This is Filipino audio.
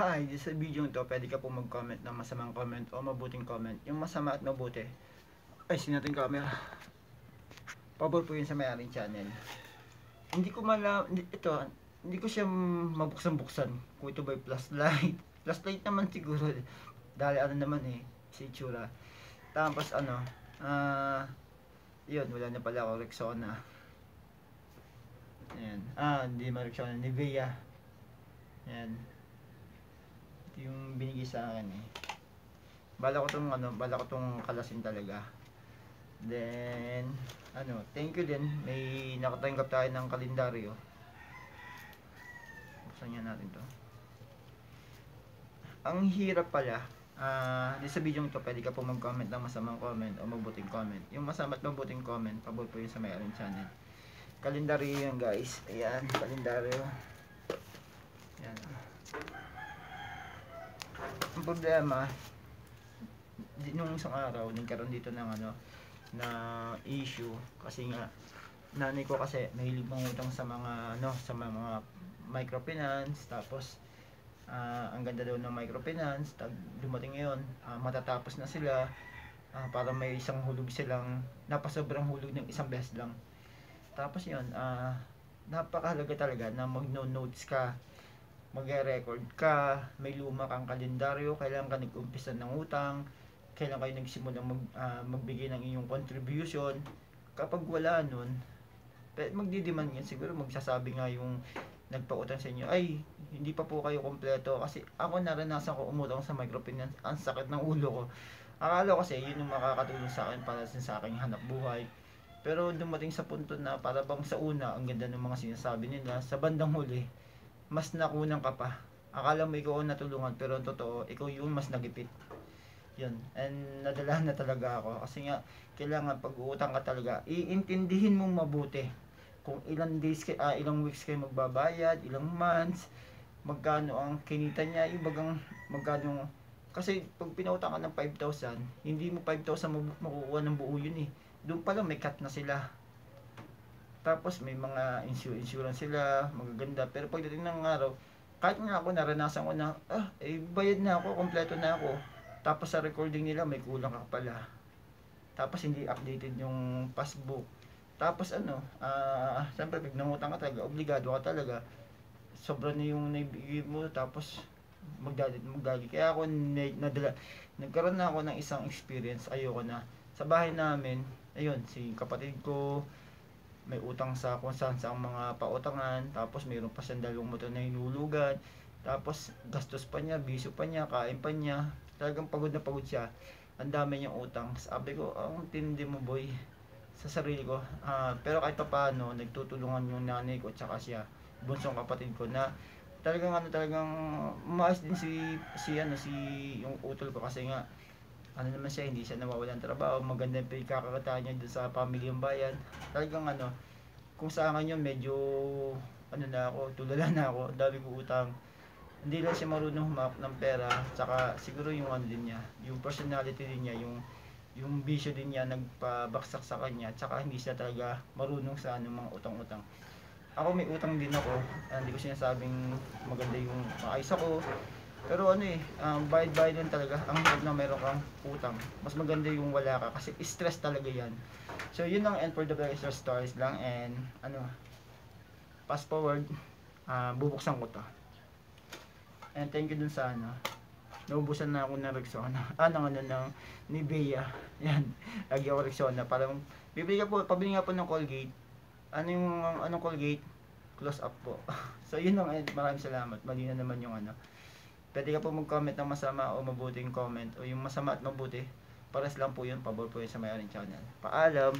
Hi, sa video to, pwede ka po mag-comment ng masamang comment o mabuting comment. Yung masama at mabuti. Ay, sinating camera. Pabor po yun sa may-aring channel. Hindi ko malam, ito, hindi ko siya mabuksan-buksan kung ito ba plus light. Plus light naman siguro. Dahil ano naman eh, si Chura. Tapos ano, ah, yun, wala na pala ako Rexona. Ayan. Ah, hindi ma Rexona, Nivea. Ayan. Yung binigay sa akin eh. Bala ko tong ano, bala ko tong kalasin talaga. Then, ano, thank you din. May nakatanggap tayo ng kalendaryo. Buksan nga natin to. Ang hirap pala, ah, uh, sa video ito, pwede ka po mag-comment ng masamang comment o mabuting comment. Yung masama at mabuting comment, pabor po yun sa may channel. Kalendaryo yan guys. Ayan, kalendaryo. Ayan. Ang problema, nung isang araw, nagkaroon dito ng ano, na issue. Kasi nga, nanay ko kasi mahilig mangutang sa mga, ano, sa mga microfinance. Tapos, uh, ang ganda daw ng microfinance. Tag, dumating ngayon, uh, matatapos na sila. Uh, para may isang hulog silang, napasobrang hulog ng isang beses lang. Tapos yun, uh, napakahalaga talaga na mag-notes ka magre-record ka, may luma kang kalendaryo, kailan ka nag-umpisa ng utang, kailan kayo nagsimula mag, uh, magbigay ng inyong contribution. Kapag wala nun, magdidiman yan, siguro magsasabi nga yung nagpautang sa inyo, ay, hindi pa po kayo kompleto. Kasi ako naranasan ko umutang sa microfinance, ang sakit ng ulo ko. Akala kasi yun yung makakatulong sa akin para sa aking hanap buhay. Pero dumating sa punto na para bang sa una, ang ganda ng mga sinasabi nila, sa bandang huli, mas nakunan ka pa. Akala mo ikaw ang natulungan, pero ang totoo, ikaw yung mas nagipit. Yun. And nadala na talaga ako. Kasi nga, kailangan pag uutang ka talaga, iintindihin mong mabuti. Kung ilang days, uh, ilang weeks kayo magbabayad, ilang months, magkano ang kinita niya, yung bagang magkano kasi pag pinautang ka ng 5,000, hindi mo 5,000 makukuha ng buo yun eh. Doon pa lang may cut na sila. Tapos may mga insurance sila, magaganda. Pero pagdating ng araw, kahit nga ako naranasan ko na, ah, eh, bayad na ako, kompleto na ako. Tapos sa recording nila, may kulang ka pala. Tapos hindi updated yung passbook. Tapos ano, ah, uh, siyempre pag nangutang ka talaga, obligado ka talaga. Sobra na yung naibigay mo, tapos magdadit magdagi. Kaya ako nadala, nagkaroon na ako ng isang experience, ayoko na. Sa bahay namin, ayun, si kapatid ko, may utang sa kung saan sa mga pautangan, tapos mayroon pa siyang dalawang motor na hinulugan, tapos gastos pa niya, bisyo pa niya, kain pa niya, talagang pagod na pagod siya. Ang dami niyang utang. Sabi ko, ang tindi mo boy sa sarili ko. Uh, pero kahit pa paano, nagtutulungan yung nanay ko at saka siya, bunsong kapatid ko na talagang ano talagang maayos din si si ano si yung utol ko kasi nga ano naman siya, hindi siya nawawalan trabaho, maganda yung pinagkakakitaan niya dun sa pamilyang bayan. Talagang ano, kung sa akin yun, medyo, ano na ako, tulala na ako, dami ko utang. Hindi lang siya marunong humawak ng pera, tsaka siguro yung ano din niya, yung personality din niya, yung yung bisyo din niya nagpabaksak sa kanya, tsaka hindi siya talaga marunong sa ano, mga utang-utang. Ako may utang din ako, uh, hindi ko sinasabing maganda yung maayos ako, pero ano eh, um, bayad-bayad lang talaga. Ang hirap na meron kang utang. Mas maganda yung wala ka kasi stress talaga yan. So yun lang end for the very stories lang and ano, fast forward, uh, bubuksan ko to. And thank you dun sa ano, naubusan na ako ng Rexona. Ah, ng ano, ng Nivea. Yan, lagi ako Rexona. Parang, bibili ka po, pabili nga po ng Colgate. Ano yung, anong Colgate? Close up po. so yun lang, maraming salamat. Mali na naman yung ano. Pwede ka po mag-comment ng masama o mabuting comment o yung masama at mabuti. Pares lang po yun, pabor po yun sa may channel. Paalam!